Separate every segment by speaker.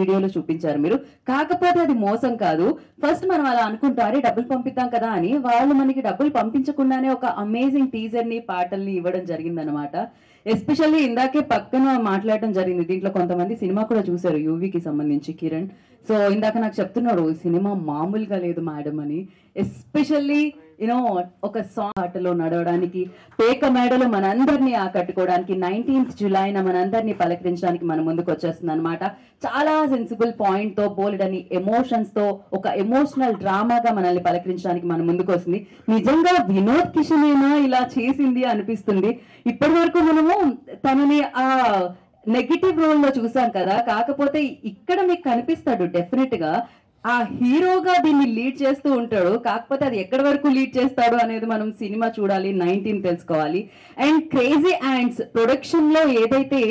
Speaker 1: వీడియోలో చూపించారు మీరు. కాకపోతే అది మోసం కాదు. ఫస్ట్ మనం అలా అనుకుంటారే డబ్బులు పంపిద్దాం కదా అని వాళ్ళు మనకి డబ్బులు పంపించకుండానే ఒక అమేజింగ్ టీజర్ని పాటల్ని ఇవ్వడం జరిగిందనమాట ఎస్పెషల్లీ ఇందాకే పక్కన మాట్లాడటం జరిగింది. దీంట్లో కొంతమంది సినిమా కూడా చూశారు యూవీకి సంబంధించి కిరణ్. సో ఇందాక నాకు చెప్తున్నాడు "ఈ సినిమా మామూలుగా లేదు మేడం అని. ఎస్పెషల్లీ యూనో ఒక సాంగ్ ఆటలో నడవడానికి పేక మేడలు మనందరినీ ఆకట్టుకోవడానికి నైన్టీన్త్ జులైన మనందరినీ పలకరించడానికి మన ముందుకు వచ్చేస్తుంది అనమాట చాలా సెన్సిబుల్ పాయింట్తో బోల్డని ఎమోషన్స్తో ఒక ఎమోషనల్ డ్రామాగా మనల్ని పలకరించడానికి మన ముందుకు వస్తుంది. నిజంగా వినోద్ కిషన్ ఏనా ఇలా చేసింది అనిపిస్తుంది. ఇప్పటి వరకు మనము తనని ఆ నెగిటివ్ రోల్లో చూసాం కదా. కాకపోతే ఇక్కడ మీకు కనిపిస్తాడు డెఫినెట్గా ఆ హీరోగా దీన్ని లీడ్ చేస్తూ ఉంటాడు. కాకపోతే అది ఎక్కడి వరకు లీడ్ చేస్తాడు అనేది మనం సినిమా చూడాలి నైన్టీన్ తెలుసుకోవాలి. అండ్ క్రేజీ యాండ్స్ ప్రొడక్షన్లో ఏదైతే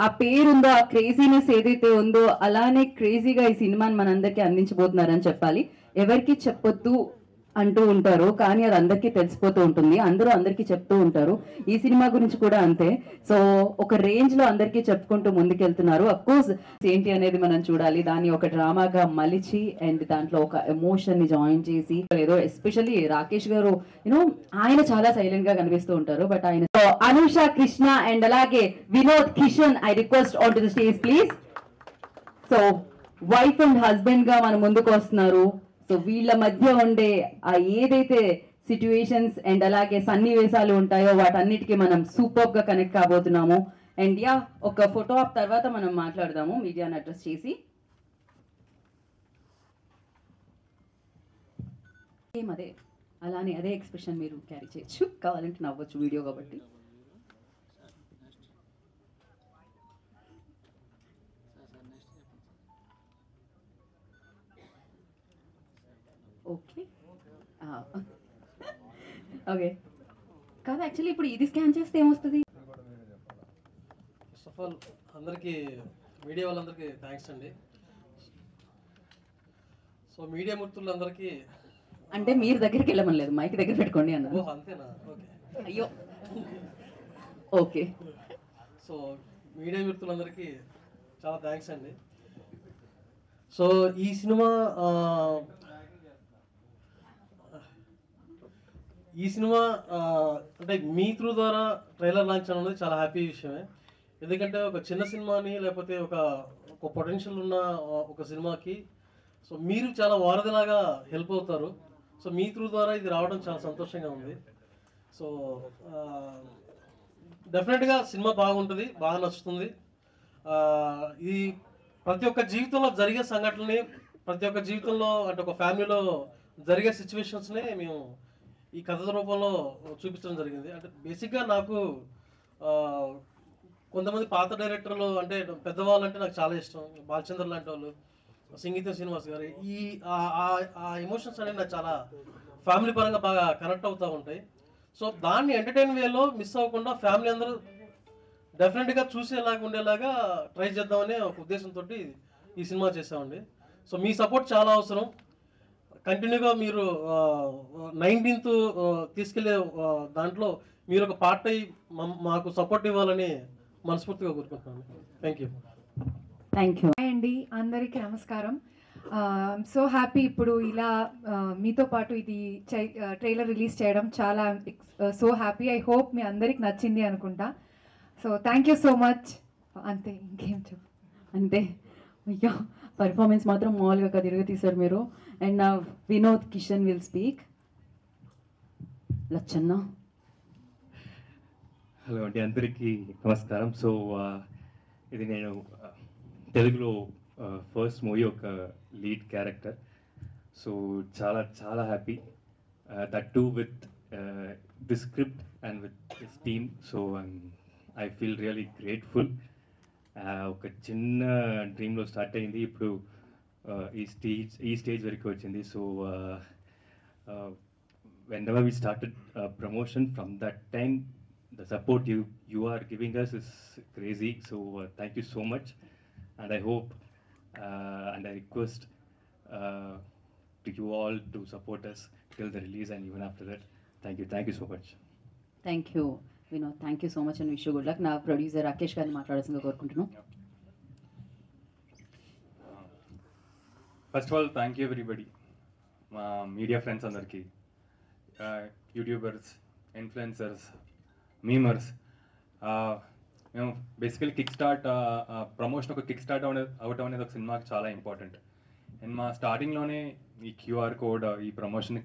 Speaker 1: ఆ పేరుందో ఆ క్రేజీనెస్ ఏదైతే ఉందో అలానే క్రేజీగా ఈ సినిమాని మనందరికీ అందించబోతున్నారని చెప్పాలి. ఎవరికి చెప్పొద్దు. అంటూ ఉంటారు. కానీ అది అందరికీ తెలిసిపోతూ ఉంటుంది. అందరూ అందరికీ చెప్తూ ఉంటారు. ఈ సినిమా గురించి కూడా అంతే. సో ఒక రేంజ్లో అందరికీ చెప్పుకుంటూ ముందుకెళ్తున్నారు. అఫ్ కోర్స్ ఏంటి అనేది మనం చూడాలి. దాన్ని ఒక డ్రామాగా మలిచి అండ్ దాంట్లో ఒక ఎమోషన్ని జాయిన్ చేసి ఏదో ఎస్పెషల్లీ రాకేష్ గారు యూనో ఆయన చాలా సైలెంట్గా కనిపిస్తూ ఉంటారు. బట్ ఆయన అనుష కృష్ణ అండ్ అలాగే Vinod Kishan I request on to the stage please so wife and హస్బెండ్గా మన ముందుకు వస్తున్నారు. సో వీళ్ళ మధ్య ఉండే ఆ ఏదైతే సిచ్యువేషన్స్ అండ్ అలాగే సన్నివేశాలు ఉంటాయో వాటన్నిటికీ మనం సూపర్గా కనెక్ట్ కాబోతున్నాము. అండ్ యా ఒక ఫోటో ఆఫ్ తర్వాత మనం మాట్లాడదాము. మీడియాను అడ్రస్ చేసి. అదే. అలానే అదే ఎక్స్ప్రెషన్ మీరు క్యారీ చేయొచ్చు. కావాలంటే నవ్వచ్చు వీడియో కాబట్టి. ఓకే ఓకే కాదు యాక్చువల్లీ ఇప్పుడు ఇది స్కాన్ చేస్తే ఏమొస్తుంది?
Speaker 2: ఫస్ట్ ఆఫ్ ఆల్ అందరికీ మీడియా వాళ్ళందరికీ థ్యాంక్స్ అండి. సో మీడియా మూర్తులందరికీ
Speaker 1: అంటే మీరు దగ్గరికి వెళ్ళమనలేదు మైక్ దగ్గర పెట్టుకోండి అన్నారు.
Speaker 2: ఓహ్ అంతేనా? ఓకే
Speaker 1: అయ్యో. ఓకే
Speaker 2: సో మీడియా మిత్రులందరికీ చాలా థ్యాంక్స్ అండి. సో ఈ సినిమా ఆ, ఈ సినిమా అంటే మీ త్రూ ద్వారా ట్రైలర్ లాంచ్ అనేది చాలా హ్యాపీ విషయమే. ఎందుకంటే ఒక చిన్న సినిమాని లేకపోతే ఒక ఒక పొటెన్షియల్ ఉన్న ఒక సినిమాకి సో మీరు చాలా వారధిలాగా హెల్ప్ అవుతారు. సో మీ త్రూ ద్వారా ఇది రావడం చాలా సంతోషంగా ఉంది. సో డెఫినెట్గా సినిమా బాగుంటుంది బాగా నచ్చుతుంది. ఇది ప్రతి ఒక్క జీవితంలో జరిగే సంఘటనని ప్రతి ఒక్క జీవితంలో అంటే ఒక ఫ్యామిలీలో జరిగే సిచ్యువేషన్స్ని మేము ఈ కథ రూపంలో చూపించడం జరిగింది. అంటే బేసిక్గా నాకు కొంతమంది పాత డైరెక్టర్లు అంటే పెద్దవాళ్ళు అంటే నాకు చాలా ఇష్టం. బాలచంద్ర లాంటి వాళ్ళు సంగీత శ్రీనివాస్ గారు ఈ ఆ- ఆ ఎమోషన్స్ అనేవి నాకు చాలా ఫ్యామిలీ పరంగా బాగా కనెక్ట్ అవుతూ ఉంటాయి. సో దాన్ని ఎంటర్టైన్ వేలో మిస్ అవ్వకుండా ఫ్యామిలీ అందరూ డెఫినెట్గా చూసేలాగా ఉండేలాగా ట్రై చేద్దామనే ఒక ఉద్దేశంతో ఈ సినిమా చేసామండి సో మీ సపోర్ట్ చాలా అవసరం. కంటిన్యూగా మీరు నైన్టీన్త్ తీసుకెళ్ళే దాంట్లో మీరు ఒక పార్ట్ అయి మాకు సపోర్ట్ ఇవ్వాలని మనస్ఫూర్తిగా కోరుకుంటున్నాను. Thank
Speaker 1: you. Thank
Speaker 3: you. అండి అందరికీ నమస్కారం. సో హ్యాపీ ఇప్పుడు ఇలా మీతో పాటు ఇది ట్రైలర్ రిలీజ్ చేయడం చాలా సో హ్యాపీ ఐ హోప్ మీ అందరికి నచ్చింది అనుకుంటా. So thank you so much అంతే ఇంకేం చెప్పు
Speaker 1: అంతే. అయ్యో పర్ఫార్మెన్స్ మాత్రం మామూలుగా కదిరిగా తీశారు మీరు. And Vinod Kishan will speak Lachanna.
Speaker 4: Hello అండి అందరికీ నమస్కారం. సో uh, ఇది నేను uh, తెలుగులో uh, ఫస్ట్ మూవీ ఒక లీడ్ క్యారెక్టర్ సో చాలా చాలా happy that too with the script and with this team so I feel really grateful ఒక చిన్న డ్రీమ్లో స్టార్ట్ అయింది ఇప్పుడు ఆ, ఈ స్టేజ్ ఈ స్టేజ్ వరకు వచ్చింది so whenever we started uh, promotion from that time the support you you are giving us is crazy so uh, thank you so much and i hope uh, and i request uh, to you all to support us till the release and even after that thank you thank you so much
Speaker 1: thank you Vinod thank you so much and wish good luck నా producer Rakesh గారిని మాట్లాడాల్సిందిగా కోరుకుంటున్నాను.
Speaker 4: First of all thank you everybody మా media friends అందరికీ YouTubers influencers memers మేము basically kick start promotion ఒక kick start అవనే అనేది ఒక సినిమాకి చాలా ఇంపార్టెంట్ అండ్ మా స్టార్టింగ్లోనే ఈ క్యూఆర్ కోడ్ ఈ ప్రమోషన్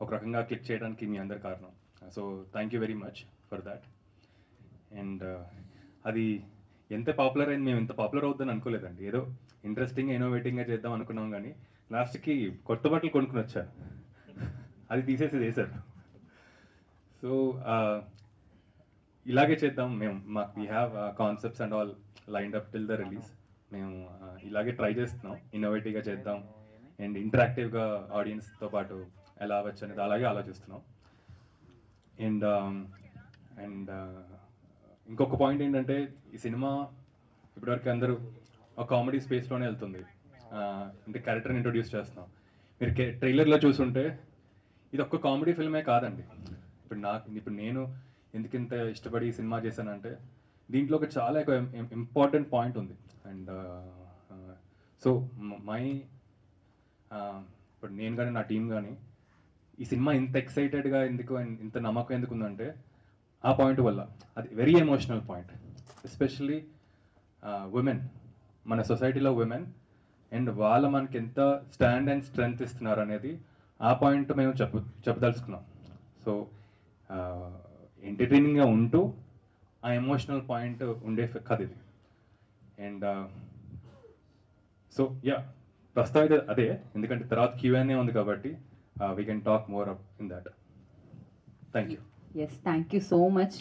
Speaker 4: ఒక రకంగా క్లిక్ చేయడానికి మీ అందరి కారణం. So thank you very much for that and అది ఎంత పాపులర్ అయింది మేము ఇంత పాపులర్ అవుద్దని అనుకోలేదండి. ఏదో ఇంట్రెస్టింగ్ ఇన్నోవేటింగ్గా చేద్దాం అనుకున్నాం కానీ లాస్ట్కి కొత్త బట్టలు కొనుక్కుని వచ్చాను అది తీసేసి చేశారు. సో ఇలాగే చేద్దాం. మేము మాకు we have concepts and all lined up till the release మేము ఇలాగే ట్రై చేస్తున్నాం. ఇన్నోవేటివ్గా చేద్దాం. అండ్ ఇంటరాక్టివ్గా ఆడియన్స్తో పాటు ఎలా వచ్చనేది అనేది అలాగే ఆలోచిస్తున్నాం. అండ్ అండ్ um, uh, ఇంకొక పాయింట్ ఏంటంటే ఈ సినిమా ఇప్పటివరకు అందరూ ఒక కామెడీ స్పేస్లోనే వెళ్తుంది. అంటే క్యారెక్టర్ని ఇంట్రొడ్యూస్ చేస్తున్నాం. మీరు ట్రైలర్లో చూసుంటే ఇది ఒక్క కామెడీ ఫిల్మే కాదండి. ఇప్పుడు నాకు ఇప్పుడు నేను ఎందుకు ఇంత ఇష్టపడి సినిమా చేశానంటే దీంట్లో ఒక చాలా ఎక్కువ ఇంపార్టెంట్ పాయింట్ ఉంది. అండ్ సో మై ఇప్పుడు నేను కానీ నా టీం కానీ ఈ సినిమా ఇంత ఎక్సైటెడ్గా ఎందుకు ఇంత నమ్మకం ఎందుకు ఉందంటే ఆ పాయింట్ వల్ల. అది very emotional point especially women మన సొసైటీలో ఉమెన్ అండ్ వాళ్ళ మనకి ఎంత స్టాండ్ అండ్ స్ట్రెంగ్త్ ఇస్తున్నారు అనేది ఆ పాయింట్ మేము చెప్పు చెప్పదలుచుకున్నాం. సో ఎంటర్టైనింగ్గా ఉంటూ ఆ ఎమోషనల్ పాయింట్ ఉండే కథ ఇది. అండ్ సో యా ప్రస్తుతం అయితే అదే. ఎందుకంటే తర్వాత క్యూఎన్ఏ ఉంది కాబట్టి Uh, we can talk more in that. Thank you.
Speaker 1: Yes, thank you so much.